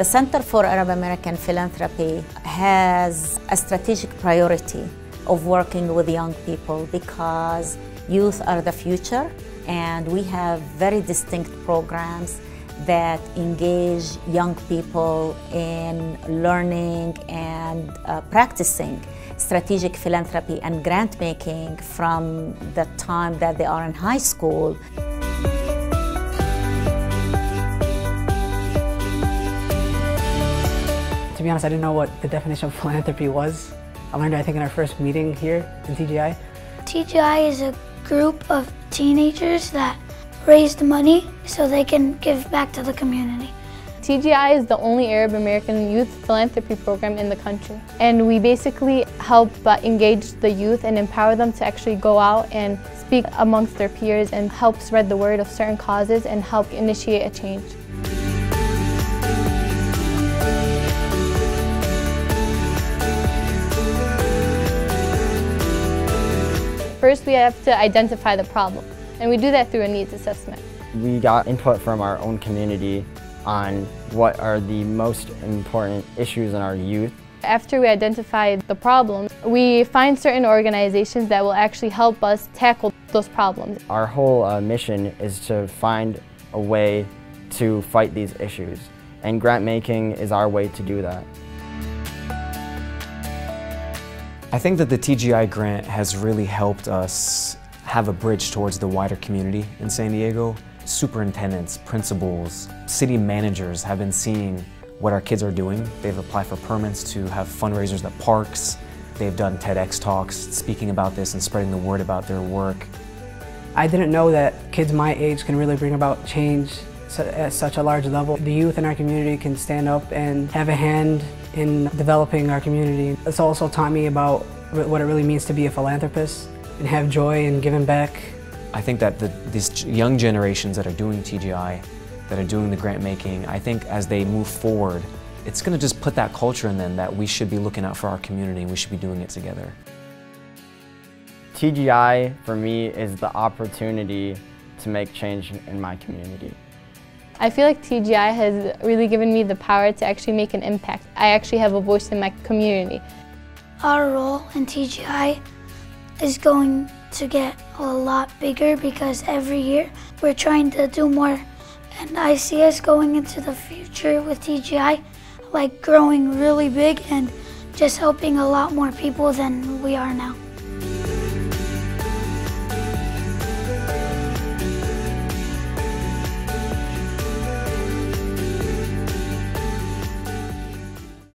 The Center for Arab American Philanthropy has a strategic priority of working with young people because youth are the future and we have very distinct programs that engage young people in learning and uh, practicing strategic philanthropy and grant making from the time that they are in high school. To be honest, I didn't know what the definition of philanthropy was. I learned I think, in our first meeting here in TGI. TGI is a group of teenagers that raised money so they can give back to the community. TGI is the only Arab American youth philanthropy program in the country. And we basically help uh, engage the youth and empower them to actually go out and speak amongst their peers and help spread the word of certain causes and help initiate a change. First, we have to identify the problem, and we do that through a needs assessment. We got input from our own community on what are the most important issues in our youth. After we identify the problem, we find certain organizations that will actually help us tackle those problems. Our whole uh, mission is to find a way to fight these issues, and grant making is our way to do that. I think that the TGI grant has really helped us have a bridge towards the wider community in San Diego. Superintendents, principals, city managers have been seeing what our kids are doing. They've applied for permits to have fundraisers at parks. They've done TEDx talks speaking about this and spreading the word about their work. I didn't know that kids my age can really bring about change at such a large level. The youth in our community can stand up and have a hand in developing our community. It's also taught me about what it really means to be a philanthropist and have joy in giving back. I think that the, these young generations that are doing TGI, that are doing the grant making, I think as they move forward, it's going to just put that culture in them that we should be looking out for our community and we should be doing it together. TGI, for me, is the opportunity to make change in my community. I feel like TGI has really given me the power to actually make an impact. I actually have a voice in my community. Our role in TGI is going to get a lot bigger because every year we're trying to do more. And I see us going into the future with TGI, like growing really big and just helping a lot more people than we are now.